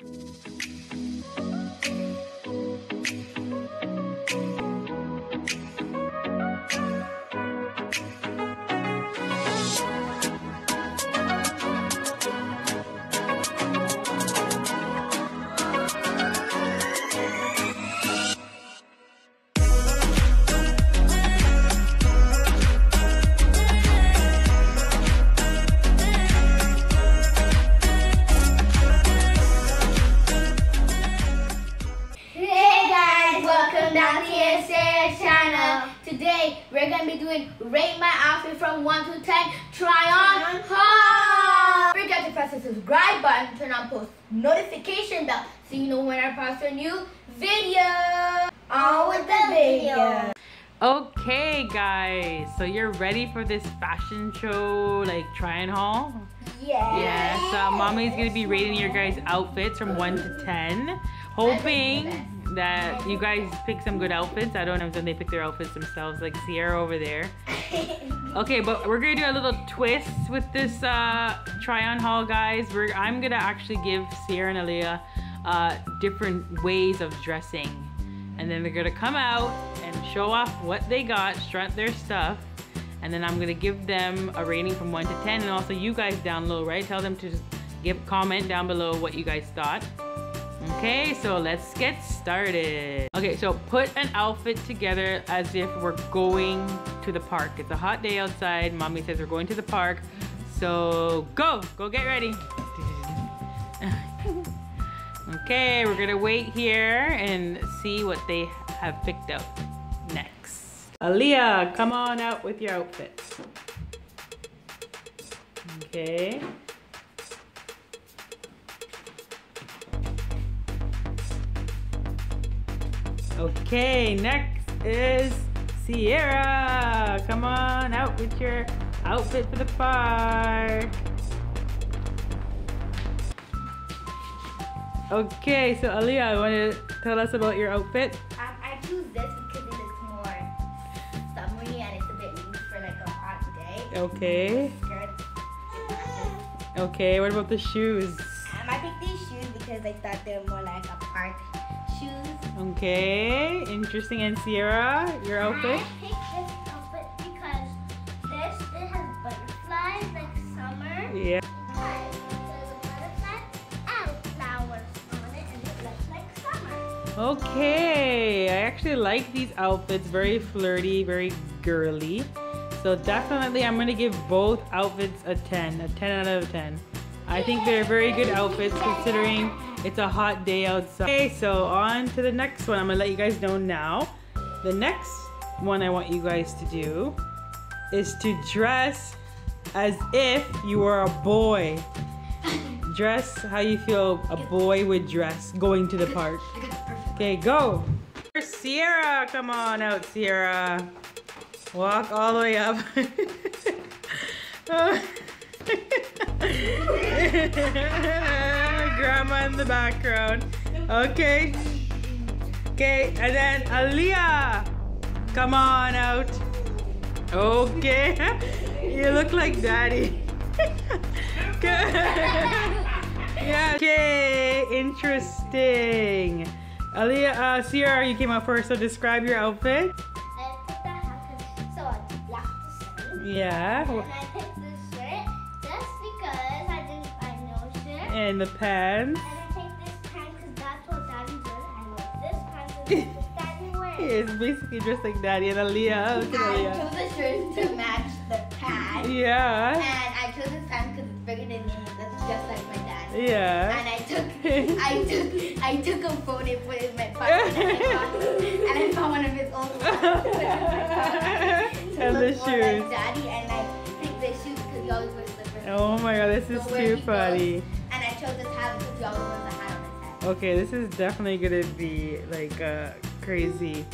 Hey we're gonna be doing rate my outfit from 1 to 10 try on haul. Don't Forget to press the subscribe button, turn on post notification bell so you know when I post a new video. On with the video. Okay, guys, so you're ready for this fashion show, like try and haul? Yeah. Yes, uh, mommy's gonna be rating your guys' outfits from 1 to 10, hoping that you guys pick some good outfits. I don't know if they pick their outfits themselves, like Ciara over there. Okay, but we're gonna do a little twist with this uh, try on haul, guys. We're, I'm gonna actually give Ciara and Aaliyah uh, different ways of dressing. And then they're gonna come out and show off what they got, strut their stuff. And then I'm gonna give them a rating from one to 10. And also you guys down low, right? Tell them to just give comment down below what you guys thought. Okay, so let's get started. Okay, so put an outfit together as if we're going to the park. It's a hot day outside. Mommy says we're going to the park. So go, go get ready. Okay, we're gonna wait here and see what they have picked out next. Aaliyah, come on out with your outfit. Okay. Okay, next is Ciara. Come on out with your outfit for the park. Okay, so Aaliyah, want to tell us about your outfit? Um, I choose this because it is more summery and it's a bit loose for like a hot day. Okay. Okay, what about the shoes? Um, I picked these shoes because I thought they were more like a. Okay, interesting. And Ciara, your outfit? I picked this outfit because this it has butterflies like summer. Yeah. Because there's a butterfly and flowers on it, and it looks like summer. Okay, I actually like these outfits. Very flirty, very girly. So definitely I'm gonna give both outfits a 10, a 10 out of 10. I think they're very good outfits considering it's a hot day outside. Okay, so on to the next one. I'm gonna let you guys know now. The next one I want you guys to do is to dress as if you were a boy. Dress how you feel a boy would dress going to the park. Okay, go. Ciara, come on out, Ciara. Walk all the way up. Grandma in the background. Okay. Okay, and then Aaliyah. Come on out. Okay. You look like daddy. yeah. Okay, interesting. Aaliyah, uh, Ciara, you came out first, so describe your outfit. I what daddy wears. It's basically dressed like daddy and Aaliyah. Look at I Aaliyah. chose the shirt to match the pants. Yeah. And I chose this pants because it's bigger than me. That's just like my dad. Yeah. And I took, I took, I took a phone and put it in my pocket, and I found, I found one of his old ones. and the shoes. Like daddy, and I picked the shoes because he always wears slippers. Oh my god, this is So too funny. goes- And I chose this hat because he always wears a hat on his head. Okay, this is definitely gonna be like a crazy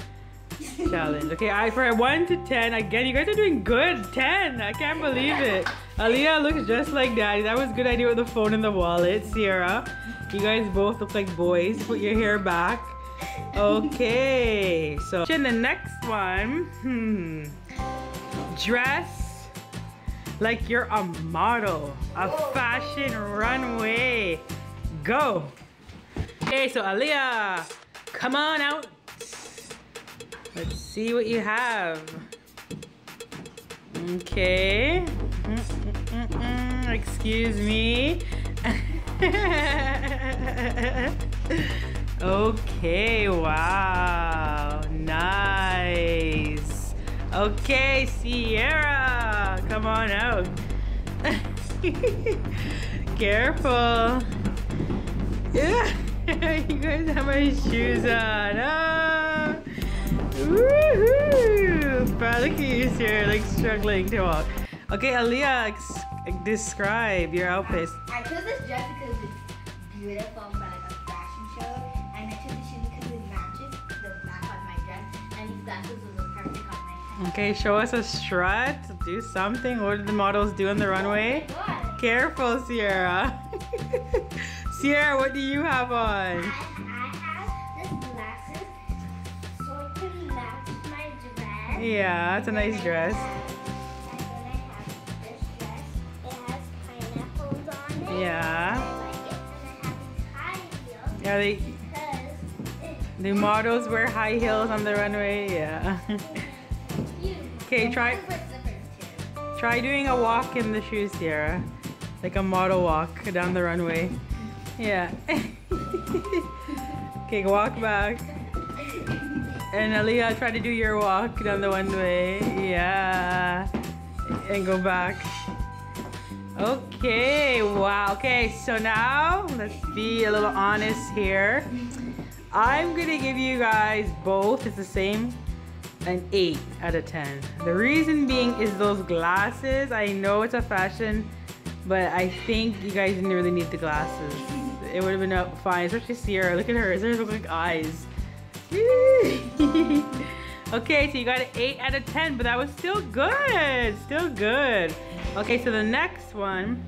challenge. Okay, I for one to ten. Again, you guys are doing good. Ten. I can't believe it. Aaliyah looks just like daddy. That was a good idea with the phone and the wallet. Ciara, you guys both look like boys. Put your hair back. Okay, so in the next one, hmm, dress like you're a model, a fashion runway. Go. Okay, so Aaliyah, come on out. Let's see what you have. Okay. Mm, mm, mm. Excuse me. okay, wow. Nice. Okay, Ciara, come on out. Careful. Yeah, you guys have my shoes on. Ah. Woohoo! At you, Ciara, like struggling to walk. Okay, Aaliyah, describe your outfit. I chose this dress because it's beautiful for like a fashion show, and I chose the shoes because it matches the black on my dress, and these glasses Okay, show us a strut. Do something. What did the models do on the runway? What? Careful, Ciara. Ciara, what do you have on? I have this glasses so it can match my dress. Yeah, it's a nice dress. And then have this dress. It has pineapples on it. Yeah. Like it. And I have these high heels Yeah, they, the models wear high heels on the runway. Yeah. Okay, try With slippers too. try doing a walk in the shoes, Ciara. Like a model walk down the runway. Yeah. okay, walk back. And Aaliyah, try to do your walk down the runway. Yeah. And go back. Okay, wow. Okay, so now let's be a little honest here. I'm gonna give you guys both, it's the same, an 8 out of 10. The reason being is those glasses. I know it's a fashion, but I think you guys didn't really need the glasses. It would have been fine, especially Ciara. Look at her, look like eyes. okay, so you got an 8 out of 10, but that was still good. Still good. Okay, so the next one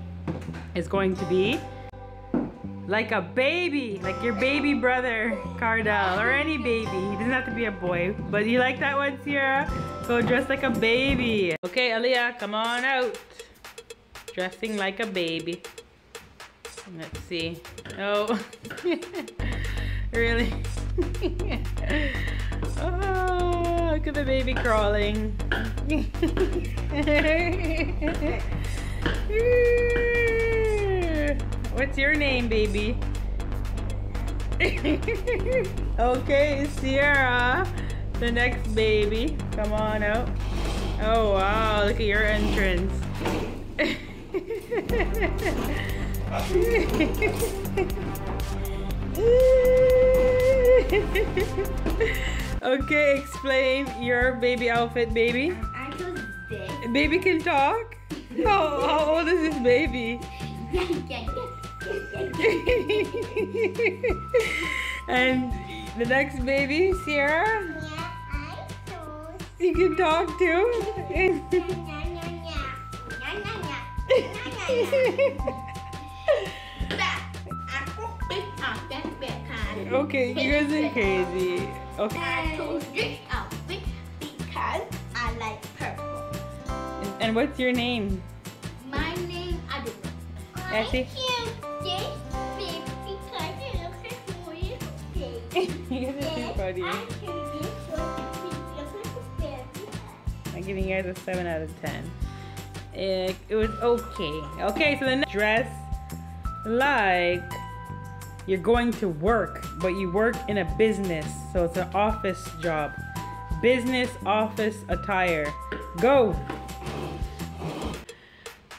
is going to be like a baby, like your baby brother, Cardell, or any baby. He doesn't have to be a boy. But you like that one, Ciara? Go dress like a baby. Okay, Aaliyah, come on out. Dressing like a baby. Let's see. Oh, really? oh, look at the baby crawling. What's your name, baby? okay, Ciara, the next baby. Come on out. Oh wow, look at your entrance. okay, explain your baby outfit, baby. I chose this. Baby can talk? How, how old is this baby? And the next baby, Ciara, Yeah, I chose. you can talk too. Okay, you guys are crazy. Okay. I chose this outfit because I like purple. And what's your name? My name. I choose this you guys are too funny. I choose this one because it looks like a baby. I'm giving you guys a 7 out of 10. It, it was okay. Okay, so the next dress like you're going to work, but you work in a business. So it's an office job. Business office attire. Go!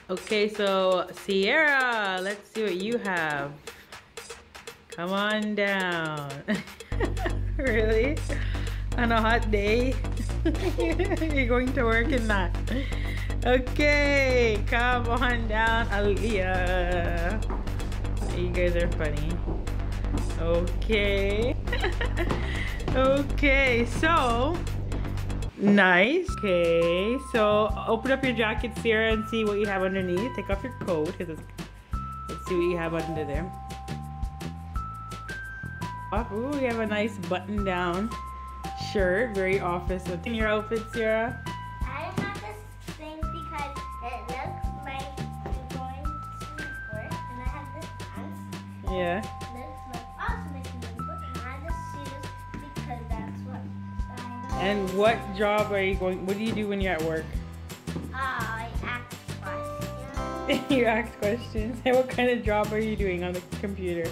Okay, so Ciara, let's see what you have. Come on down. really? On a hot day? You're going to work in that. Okay, come on down, Aaliyah. You guys are funny. Okay. okay, so nice. Okay, so open up your jacket, Ciara, and see what you have underneath. Take off your coat. Let's see what you have under there up. Ooh, you have a nice button down shirt, very office with in your outfit, Ciara? I have this thing because it looks like you're going to work, and I have this pants. Yeah. And what job are you going? What do you do when you're at work? Uh, I ask questions. you ask questions. And what kind of job are you doing on the computer?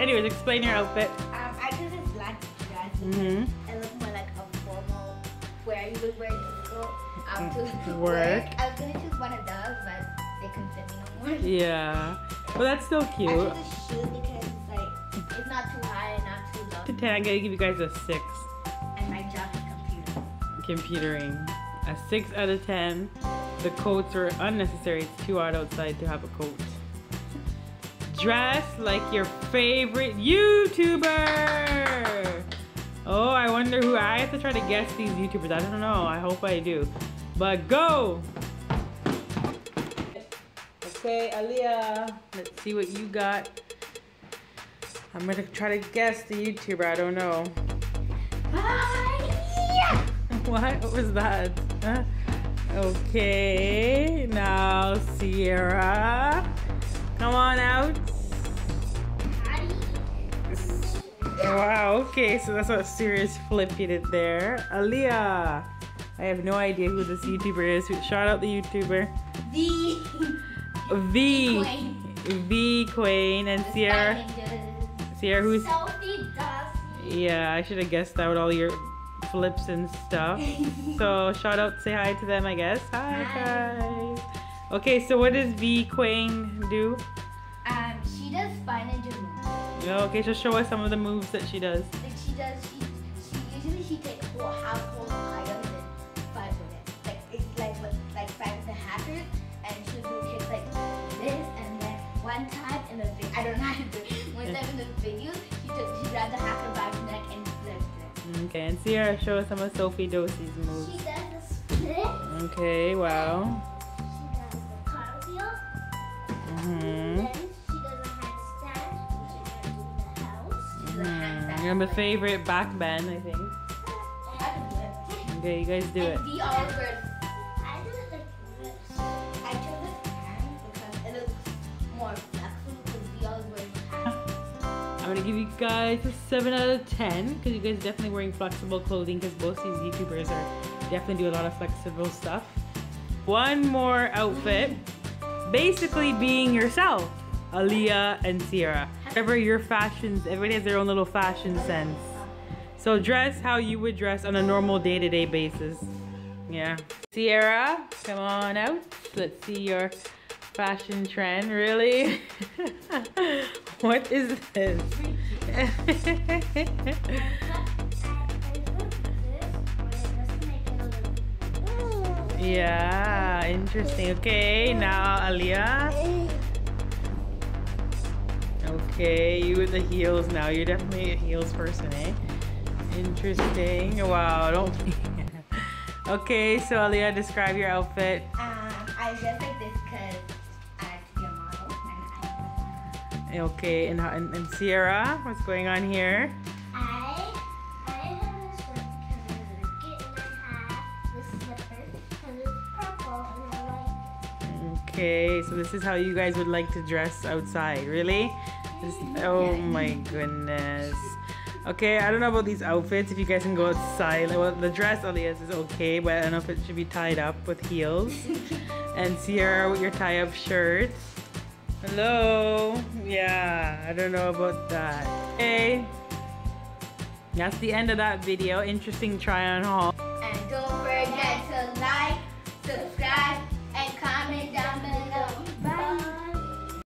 Anyways, explain your outfit. Um, I chose this black dress. Mhm. It looks more like a formal where you would wear to go out to Mm, work. I was gonna choose one of those, but they couldn't fit me no more. Yeah. Well, that's still I cute. chose this shoe because it's like it's not too high and not too low, To 10, I'm gonna give you guys a 6. and my job is computer. Computering. A 6 out of 10. The coats are unnecessary. It's too hot outside to have a coat. Dress like your favorite YouTuber. Oh, I wonder who. I have to try to guess these YouTubers. I don't know. I hope I do. But go! Okay, Aaliyah. Let's see what you got. I'm gonna try to guess the YouTuber. I don't know. Hi! What was that? Huh? Okay, now Ciara. Come on out. Wow, okay, so that's a serious flip you did there. Aaliyah. I have no idea who this YouTuber is. Shout out the YouTuber. The V. Queen. V Queen and Ciara. Ciara, who's. Sofie. Yeah, I should have guessed that with all your flips and stuff. So shout out, say hi to them, I guess. Hi, Hi. guys. Okay, so what does V Queen do? Um, she does ninja moves. Okay, so show us some of the moves that she does. Like she does, she, she usually she takes whole household items and fight with it. Like it's like what, like fight with the hackers, and she'll do tricks like this, and then one time in the video, I don't know how to do it. One time in the video, she took she grabbed the hacker by the neck and flipped it. Okay, and Ciara, show us some of Sofie Dossi's moves. She does a split. Okay, wow. Handstand. Mm, I'm a favorite back bend, I think. I can do it. Okay, you guys do it. And V always. I do it like this. I chose this pants because it looks more flexible. Because V always wears pants. I'm gonna give you guys a 7 out of 10 because you guys are definitely wearing flexible clothing because both these YouTubers are definitely do a lot of flexible stuff. One more outfit. Basically being yourself, Aaliyah and Ciara. Whatever your fashions, everybody has their own little fashion sense. So dress how you would dress on a normal day-to-day basis. Yeah. Ciara, come on out. Let's see your fashion trend. Really? what is this? yeah, interesting. Okay, now Aaliyah. Okay, you with the heels now. You're definitely a heels person, eh? Interesting. Wow, don't. okay, so Aaliyah, describe your outfit. Um, I dress like this because I to be a model and I Okay, and, and, and Ciara, what's going on here? Okay, so this is how you guys would like to dress outside, really? This, oh my goodness. Okay, I don't know about these outfits. If you guys can go outside, like, well, the dress Aaliyah's is okay, but I don't know if it should be tied up with heels. and Ciara with your tie-up shirt. Hello. Yeah, I don't know about that. Okay. That's the end of that video. Interesting try-on haul.